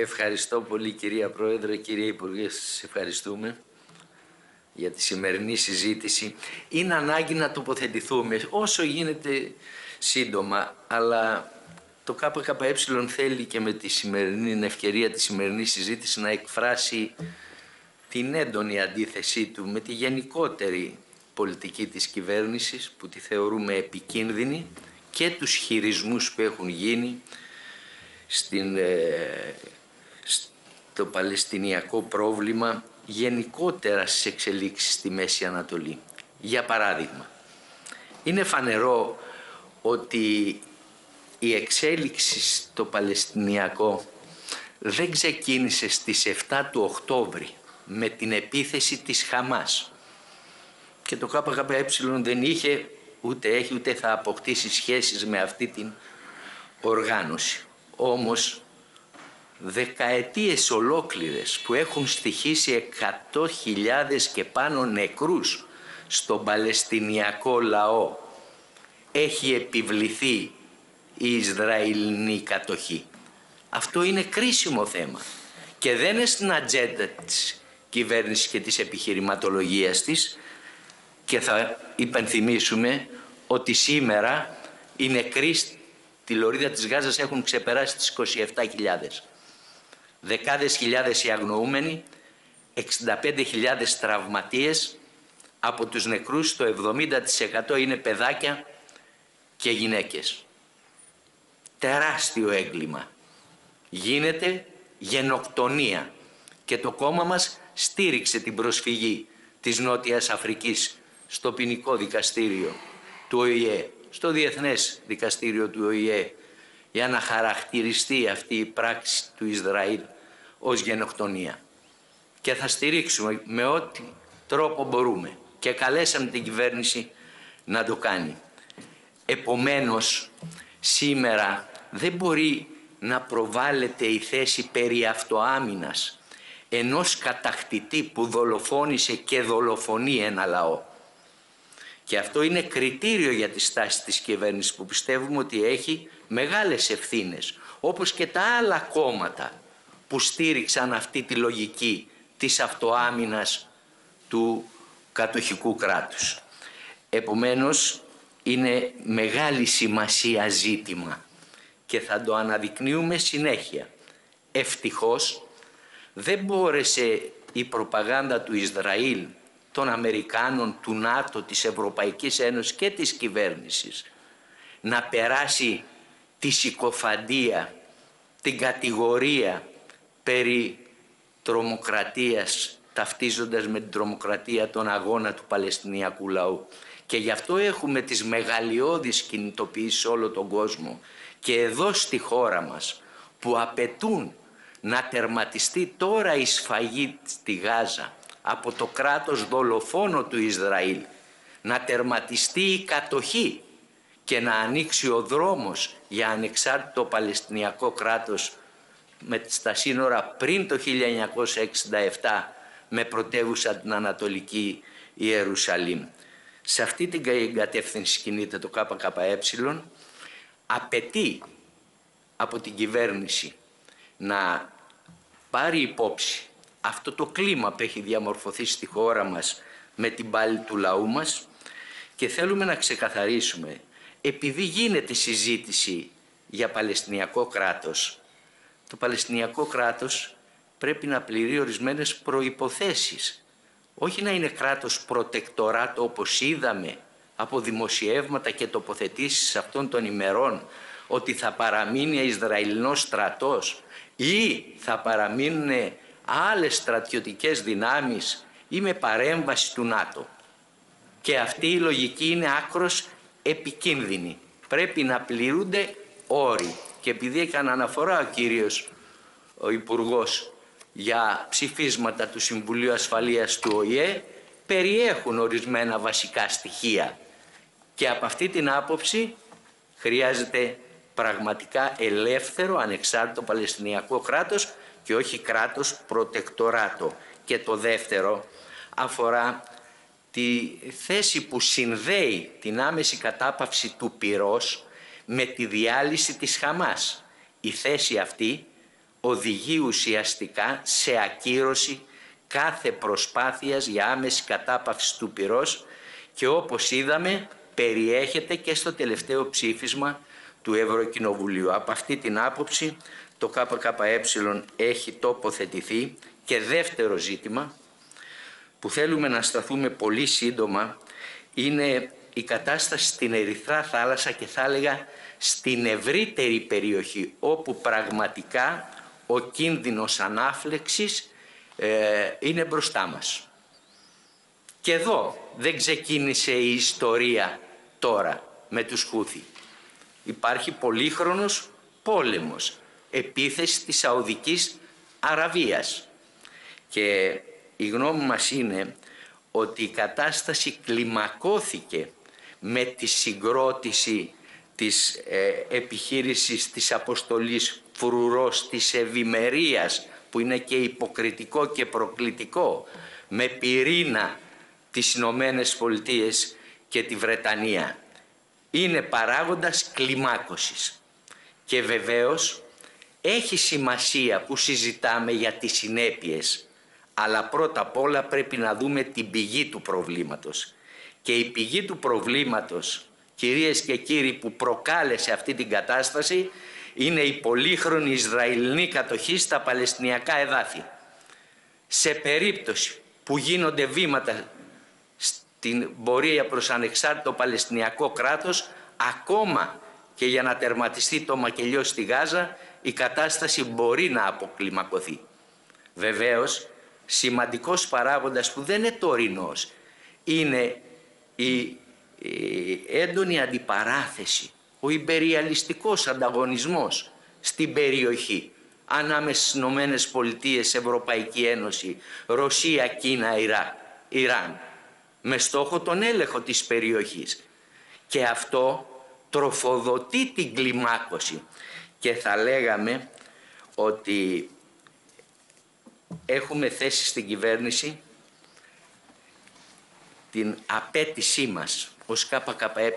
Ευχαριστώ πολύ κυρία Πρόεδρε, κύριε Υπουργέ, σας ευχαριστούμε για τη σημερινή συζήτηση. Είναι ανάγκη να τοποθετηθούμε όσο γίνεται σύντομα, αλλά το ΚΚΕ θέλει και με τη σημερινή ευκαιρία της σημερινής συζήτησης να εκφράσει την έντονη αντίθεσή του με τη γενικότερη πολιτική της κυβέρνησης που τη θεωρούμε επικίνδυνη και τους χειρισμούς που έχουν γίνει στην, ε, στο Παλαιστινιακό πρόβλημα γενικότερα στις εξελίξεις στη Μέση Ανατολή. Για παράδειγμα, είναι φανερό ότι η εξέλιξη στο Παλαιστινιακό δεν ξεκίνησε στις 7 του Οκτώβρη με την επίθεση της Χαμάς και το ΚΚΕ δεν είχε ούτε έχει ούτε θα αποκτήσει σχέσεις με αυτή την οργάνωση. Όμως δεκαετίες ολόκληρες που έχουν στοιχήσει 100.000 και πάνω νεκρούς στον Παλαιστινιακό λαό έχει επιβληθεί η Ισραηλινή κατοχή. Αυτό είναι κρίσιμο θέμα. Και δεν είναι στην ατζέντα της κυβέρνησης και της επιχειρηματολογίας της. Και θα υπενθυμίσουμε ότι σήμερα οι νεκροί στη Λωρίδα της Γάζας έχουν ξεπεράσει τις 27.000 δεκάδες χιλιάδες οι αγνοούμενοι, 65.000 τραυματίες, από τους νεκρούς το 70% είναι παιδάκια και γυναίκες. Τεράστιο έγκλημα. Γίνεται γενοκτονία και το κόμμα μας στήριξε την προσφυγή της Νότιας Αφρικής στο ποινικό δικαστήριο του ΟΗΕ, στο Διεθνές Δικαστήριο του ΟΗΕ για να χαρακτηριστεί αυτή η πράξη του Ισραήλ ως γενοκτονία. Και θα στηρίξουμε με ό,τι τρόπο μπορούμε και καλέσαμε την κυβέρνηση να το κάνει. Επομένως, σήμερα δεν μπορεί να προβάλλεται η θέση περί αυτοάμυνας ενός κατακτητή που δολοφόνησε και δολοφονεί ένα λαό. Και αυτό είναι κριτήριο για τη στάση της κυβέρνησης που πιστεύουμε ότι έχει μεγάλες ευθύνες, όπως και τα άλλα κόμματα που στήριξαν αυτή τη λογική της αυτοάμυνας του κατοχικού κράτους. Επομένως, είναι μεγάλη σημασία ζήτημα και θα το αναδεικνύουμε συνέχεια. Ευτυχώς δεν μπόρεσε η προπαγάνδα του Ισραήλ, των Αμερικάνων, του ΝΑΤΟ, της Ευρωπαϊκής Ένωσης και της κυβέρνησης να περάσει τη συκοφαντία, την κατηγορία περί τρομοκρατίας ταυτίζοντας με την τρομοκρατία τον αγώνα του Παλαιστινιακού λαού. Και γι' αυτό έχουμε τις μεγαλειώδεις κινητοποιήσεις σε όλο τον κόσμο και εδώ στη χώρα μας που απαιτούν να τερματιστεί τώρα η σφαγή στη Γάζα από το κράτος δολοφόνο του Ισραήλ, να τερματιστεί η κατοχή και να ανοίξει ο δρόμος για ανεξάρτητο Παλαιστινιακό κράτος με, στα σύνορα πριν το 1967 με πρωτεύουσα την Ανατολική Ιερουσαλήμ. Σε αυτή την κατεύθυνση κινείται το ΚΚΕ, απαιτεί από την κυβέρνηση να πάρει υπόψη αυτό το κλίμα που έχει διαμορφωθεί στη χώρα μας με την πάλη του λαού μας και θέλουμε να ξεκαθαρίσουμε επειδή γίνεται συζήτηση για Παλαιστινιακό κράτος το Παλαιστινιακό κράτος πρέπει να πληρεί ορισμένες προϋποθέσεις. Όχι να είναι κράτος προτεκτοράτο όπως είδαμε από δημοσιεύματα και τοποθετήσεις αυτών των ημερών ότι θα παραμείνει Ισραηλινός στρατός ή θα παραμείνουν άλλες στρατιωτικές δυνάμεις ή με παρέμβαση του ΝΑΤΟ. Και αυτή η λογική είναι άκρος επικίνδυνη. Πρέπει να πληρούνται όροι και επειδή έκανε αναφορά ο κύριος ο Υπουργός για ψηφίσματα του Συμβουλίου Ασφαλείας του ΟΗΕ περιέχουν ορισμένα βασικά στοιχεία και από αυτή την άποψη χρειάζεται πραγματικά ελεύθερο, ανεξάρτητο Παλαιστινιακό κράτος και όχι κράτος προτεκτοράτο. Και το δεύτερο αφορά τη θέση που συνδέει την άμεση κατάπαυση του πυρός με τη διάλυση της Χαμάς. Η θέση αυτή οδηγεί ουσιαστικά σε ακύρωση κάθε προσπάθειας για άμεση κατάπαυση του πυρός και όπως είδαμε περιέχεται και στο τελευταίο ψήφισμα του Ευρωκοινοβουλίου. Από αυτή την άποψη το ΚΚΕ έχει τοποθετηθεί και δεύτερο ζήτημα που θέλουμε να σταθούμε πολύ σύντομα είναι η κατάσταση στην Ερυθρά θάλασσα και θα έλεγα στην ευρύτερη περιοχή όπου πραγματικά ο κίνδυνος ανάφλεξης ε, είναι μπροστά μας. Και εδώ δεν ξεκίνησε η ιστορία τώρα με τους Χούθη. Υπάρχει πολύχρονος πόλεμος, επίθεση της Σαουδικής Αραβίας. Και η γνώμη μας είναι ότι η κατάσταση κλιμακώθηκε με τη συγκρότηση της ε, επιχείρησης της αποστολής φρουρός της ευημερίας που είναι και υποκριτικό και προκλητικό με πυρήνα τις Ηνωμένες Πολιτείες και τη Βρετανία. Είναι παράγοντας κλιμάκωσης. Και βεβαίως έχει σημασία που συζητάμε για τις συνέπειες αλλά πρώτα απ' όλα πρέπει να δούμε την πηγή του προβλήματος. Και η πηγή του προβλήματος, κυρίες και κύριοι, που προκάλεσε αυτή την κατάσταση είναι η πολύχρονη Ισραηλινή κατοχή στα Παλαιστινιακά εδάφη. Σε περίπτωση που γίνονται βήματα στην πορεία προς ανεξάρτητο Παλαιστινιακό κράτος, ακόμα και για να τερματιστεί το μακελιό στη Γάζα, η κατάσταση μπορεί να αποκλιμακωθεί. Βεβαίως, σημαντικός παράγοντας που δεν είναι τωρινός είναι η, έντονη αντιπαράθεση, ο υπεριαλιστικός ανταγωνισμός στην περιοχή ανάμεσα στις Ηνωμένες Πολιτείες, Ευρωπαϊκή Ένωση, Ρωσία, Κίνα, Ιρά, Ιράν με στόχο τον έλεγχο της περιοχής. Και αυτό τροφοδοτεί την κλιμάκωση. Και θα λέγαμε ότι έχουμε θέσει στην κυβέρνηση την απέτησή μας ως ΚΚΕ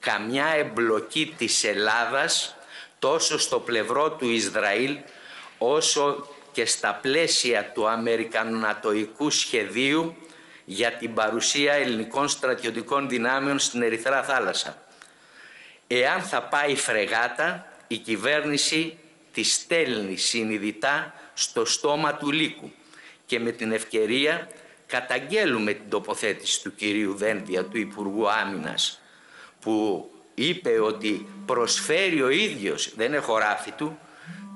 καμιά εμπλοκή της Ελλάδας τόσο στο πλευρό του Ισραήλ όσο και στα πλαίσια του Αμερικανατοϊκού σχεδίου για την παρουσία ελληνικών στρατιωτικών δυνάμεων στην Ερυθρά θάλασσα. Εάν θα πάει φρεγάτα, η κυβέρνηση τη στέλνει συνειδητά στο στόμα του λύκου και με την ευκαιρία καταγγέλουμε την τοποθέτηση του κυρίου Δένδια, του Υπουργού Άμυνας, που είπε ότι προσφέρει ο ίδιος, δεν έχω ράφη του,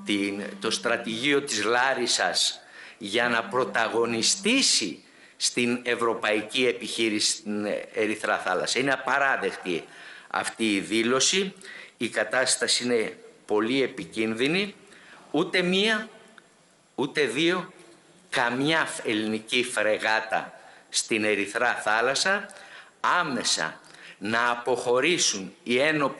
την, το στρατηγείο της Λάρισας για να πρωταγωνιστήσει στην ευρωπαϊκή επιχείρηση στην Ερυθρά Θάλασσα. Είναι απαράδεκτη αυτή η δήλωση. Η κατάσταση είναι πολύ επικίνδυνη. Ούτε μία ούτε δύο, καμιά ελληνική φρεγάτα στην Ερυθρά θάλασσα, άμεσα να αποχωρήσουν οι,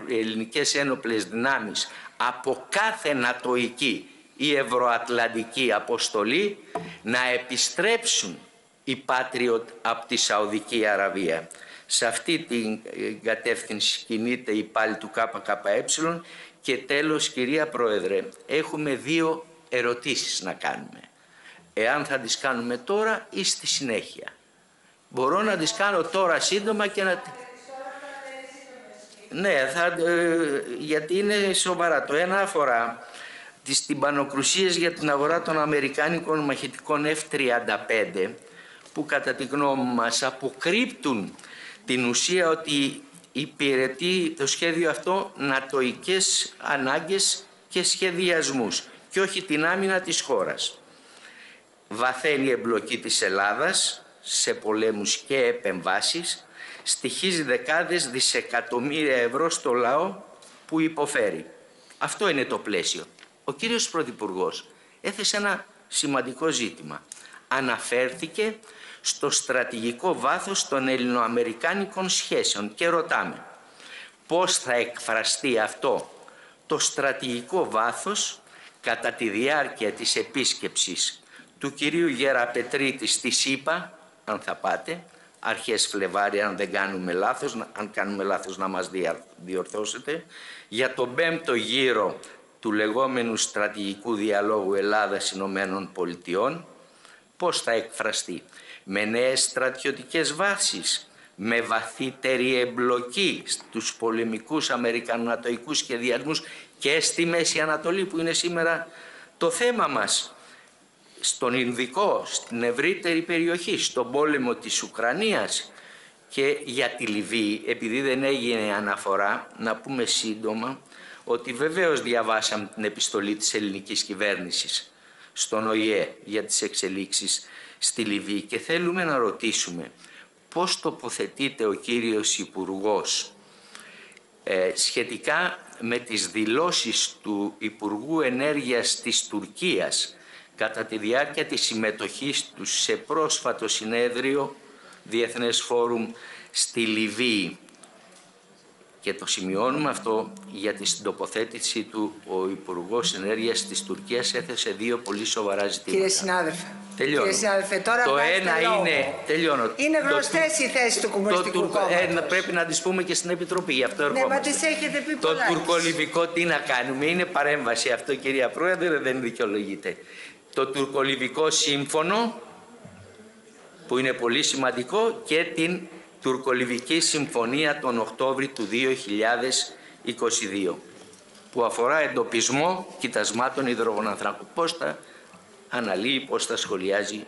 ελληνικές ένοπλες δυνάμεις από κάθε νατοική ή ευρωατλαντική αποστολή να επιστρέψουν οι Πάτριοτ από τη Σαουδική Αραβία. Σε αυτή την κατεύθυνση κινείται η πάλι του ΚΚΕ και τέλος κυρία Πρόεδρε έχουμε δύο ερωτήσεις να κάνουμε. Εάν θα τις κάνουμε τώρα ή στη συνέχεια. Μπορώ να τις κάνω τώρα σύντομα και να... Ναι, θα, ε, γιατί είναι σοβαρά. Το ένα αφορά τις τυμπανοκρουσίες για την αγορά των Αμερικάνικων μαχητικών F-35 που κατά τη γνώμη μας αποκρύπτουν την ουσία ότι υπηρετεί το σχέδιο αυτό νατοικές ανάγκες και σχεδιασμούς και όχι την άμυνα της χώρας. Βαθαίνει η εμπλοκή της Ελλάδας σε πολέμους και επεμβάσεις, στοιχίζει δεκάδες δισεκατομμύρια ευρώ στο λαό που υποφέρει. Αυτό είναι το πλαίσιο. Ο κύριος Πρωθυπουργός έθεσε ένα σημαντικό ζήτημα. Αναφέρθηκε στο στρατηγικό βάθος των ελληνοαμερικάνικων σχέσεων. Και ρωτάμε πώς θα εκφραστεί αυτό το στρατηγικό βάθος κατά τη διάρκεια της επίσκεψης του κυρίου Γεραπετρίτη στη ΣΥΠΑ, αν θα πάτε, αρχές Φλεβάρι, αν δεν κάνουμε λάθος, αν κάνουμε λάθος να μας διορθώσετε, για τον πέμπτο γύρο του λεγόμενου στρατηγικού διαλόγου Ελλάδας Ηνωμένων Πολιτειών, πώς θα εκφραστεί, με νέες στρατιωτικές βάσεις, με βαθύτερη εμπλοκή στους πολεμικούς αμερικανατοικούς σχεδιασμούς και στη Μέση Ανατολή που είναι σήμερα το θέμα μας, στον Ινδικό, στην ευρύτερη περιοχή, στον πόλεμο της Ουκρανίας και για τη Λιβύη, επειδή δεν έγινε αναφορά, να πούμε σύντομα ότι βεβαίως διαβάσαμε την επιστολή της ελληνικής κυβέρνησης στον ΟΗΕ για τις εξελίξεις στη Λιβύη και θέλουμε να ρωτήσουμε πώς τοποθετείται ο κύριος Υπουργός ε, σχετικά με τις δηλώσεις του Υπουργού Ενέργειας της Τουρκίας κατά τη διάρκεια της συμμετοχής του σε πρόσφατο συνέδριο Διεθνές Φόρουμ στη Λιβύη. Και το σημειώνουμε αυτό γιατί στην τοποθέτηση του ο Υπουργός Ενέργειας της Τουρκίας έθεσε δύο πολύ σοβαρά ζητήματα. Κύριε συνάδελφε. Τελειώνω. Κύριε συνάδελφε, τώρα το βγάζετε ένα λόγο. είναι. Τελειώνω. Είναι Το γνωστές του- οι θέσεις του το Κομμουνιστικού τουρκο- Κόμματος. ε, πρέπει να τις πούμε και στην Επιτροπή, γι' αυτό Ναι, μα ερχόμαστε. τις έχετε πει Το πολλά. τουρκολιβικό τι να κάνουμε, είναι παρέμβαση αυτό κυρία Πρόεδρε, δεν δικαιολογείται. Το τουρκολιβικό σύμφωνο που είναι πολύ σημαντικό και την τουρκολιβική συμφωνία τον Οκτώβρη του 2022 που αφορά εντοπισμό κοιτασμάτων υδρογονανθράκου. Πώς τα αναλύει, πώς τα σχολιάζει